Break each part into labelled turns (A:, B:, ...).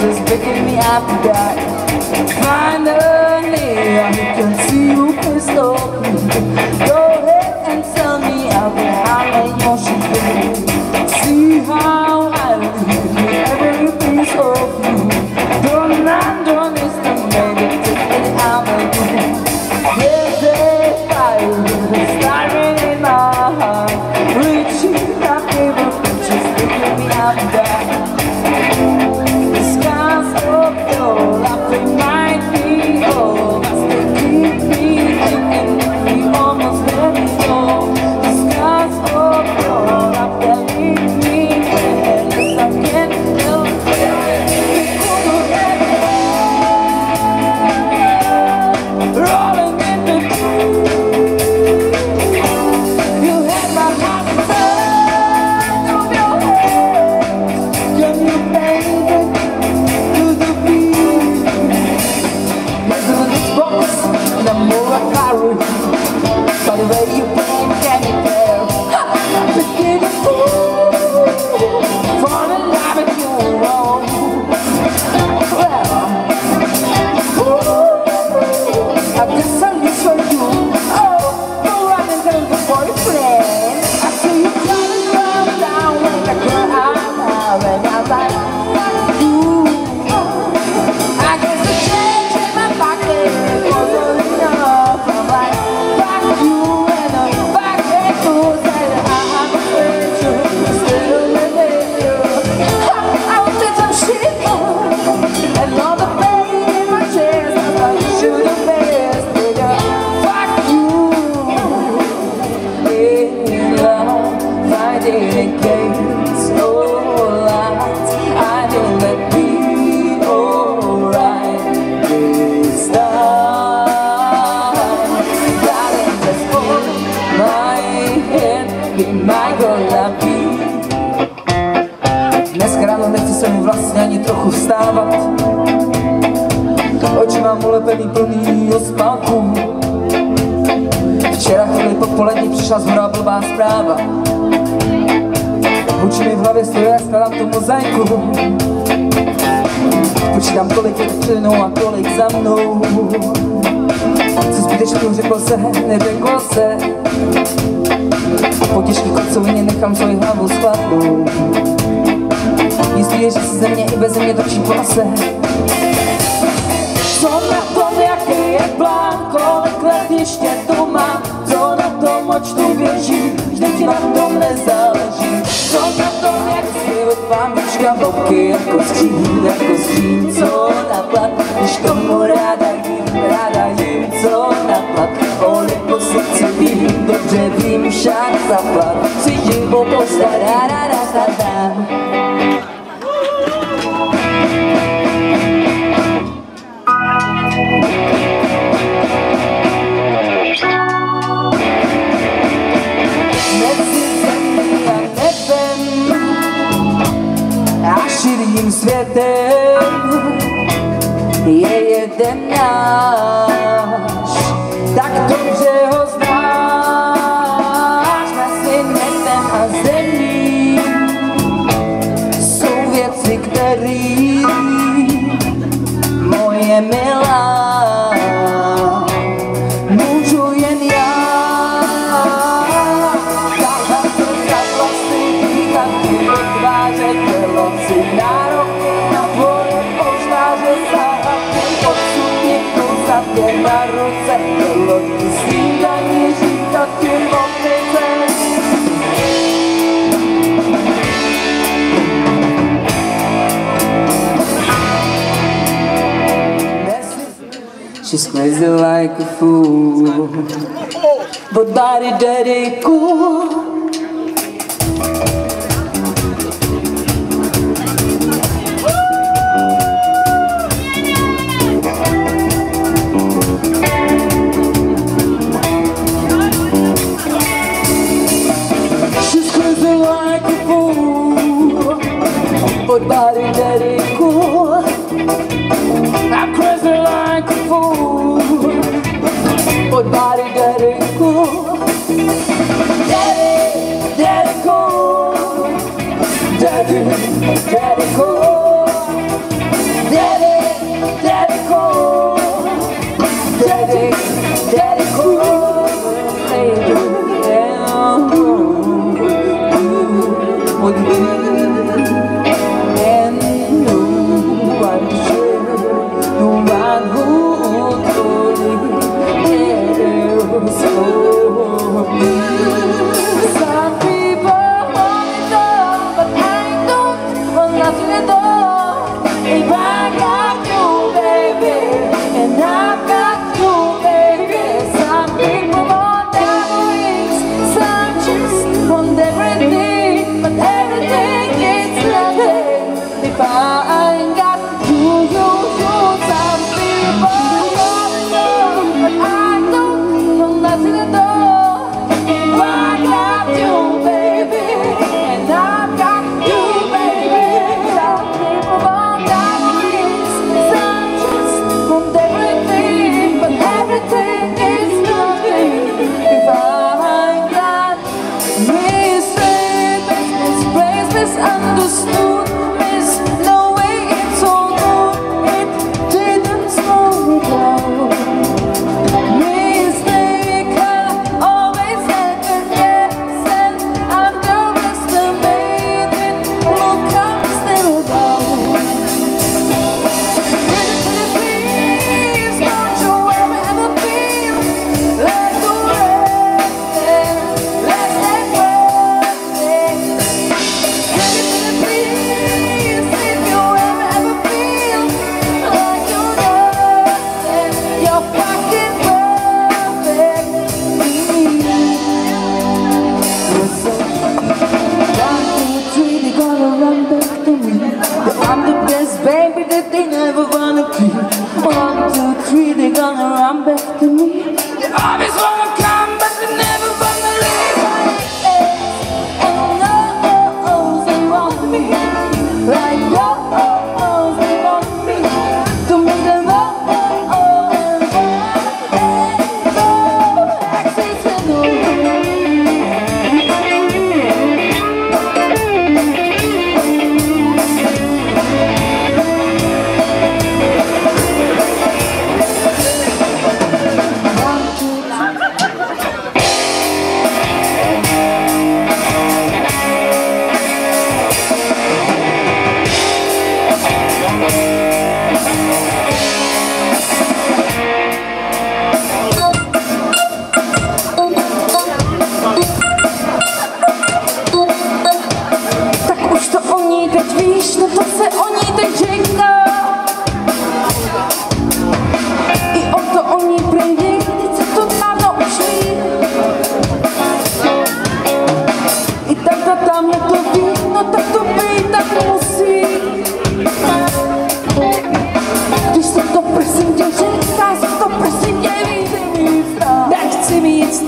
A: just picking me up back. Finally. kým má golapí. Dneska ráno nechci se mu vlastně ani trochu vstávat. Oči mám ulepený plný ospalků Včera chvíli popolední přišla z hora blbá zpráva. Vůči mi v hlavě stojí, jak skladám tu mozaiku. Počítám kolik je přilinou a kolik za mnou. Co zbytečku řekl se, neřekl se. Potěžky kocovině nechám svoji hlavu skladnou. Jistý je, že si ze mě i bez mě točí plase Co na tom, jaký je plán, kolik let ještě tu má? Co na tom, oč tu věří, vždyť na tom nezáleží. Co na tom, jak si vypám, pámbička bobky jako skříň, jako skříň Co na plat, když tomu ráda, ráda dobře vím, však zaplat si život postará, rá, rá, rá. She's crazy like a fool. But body daddy cool. She's crazy like a fool. But body daddy Thank.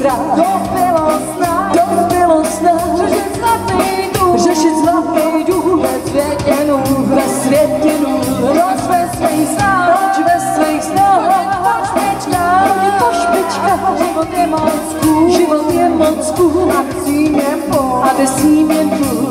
A: zítra. Dospělo snad, dospělo snad, řešit zlatý duch, že řešit zlatý duch, ve světě nůh, ve světě nůh, roč ve svých snách, roč ve svých snách, po špička, po špička, život je moc kůh, život je moc kůh, a ty si mě půl, a ty si mě půl.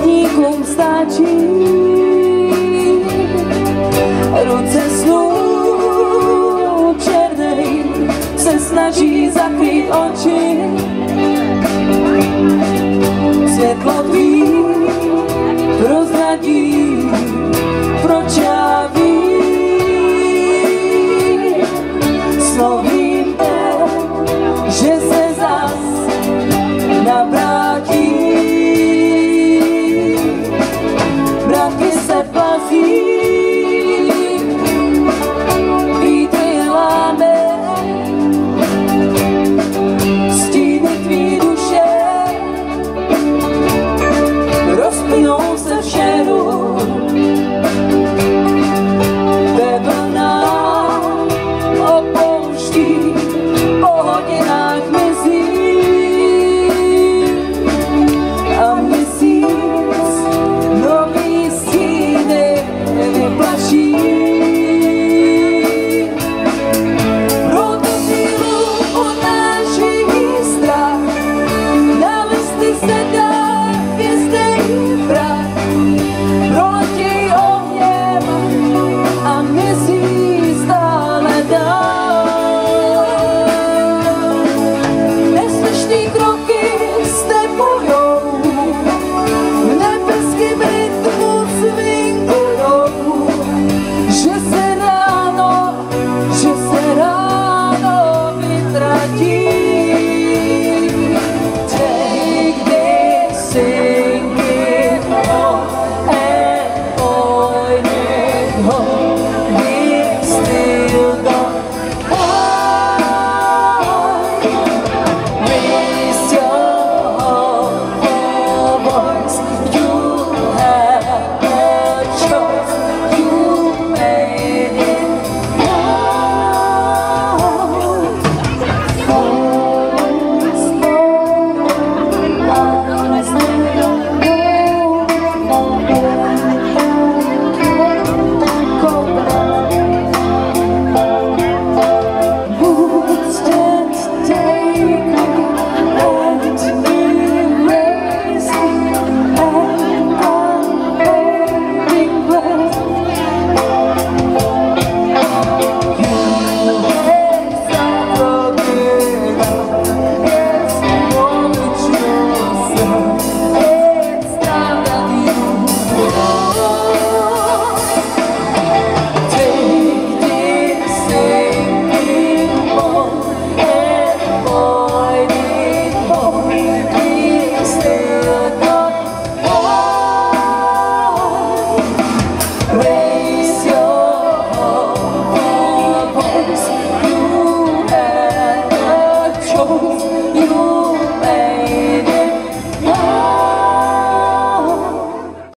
A: pamětníkům stačí. Ruce snů černej se snaží zakrýt oči. Světlo tvý prozradí proč já